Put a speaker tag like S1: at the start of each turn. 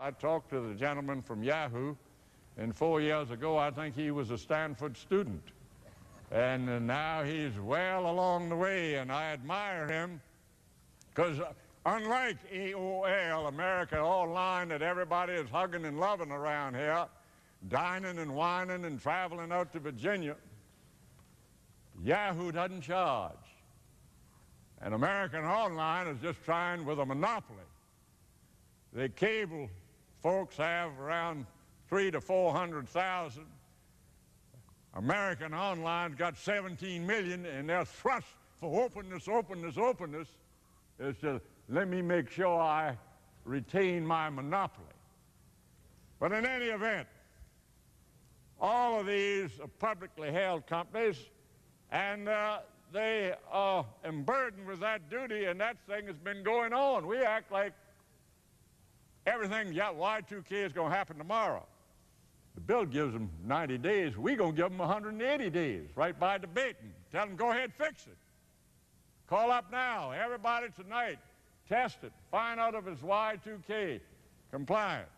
S1: I talked to the gentleman from Yahoo, and four years ago, I think he was a Stanford student. And now he's well along the way, and I admire him because uh, unlike AOL, America Online, that everybody is hugging and loving around here, dining and wining and traveling out to Virginia, Yahoo doesn't charge. And American Online is just trying with a monopoly. The cable folks have around three to 400,000. American Online's got 17 million, and their thrust for openness, openness, openness is to let me make sure I retain my monopoly. But in any event, all of these are publicly held companies, and uh, they are burdened with that duty, and that thing has been going on. We act like everything Y2K is going to happen tomorrow. The bill gives them 90 days. We're going to give them 180 days right by debating. Tell them, go ahead, fix it. Call up now. Everybody tonight, test it. Find out if it's Y2K compliant.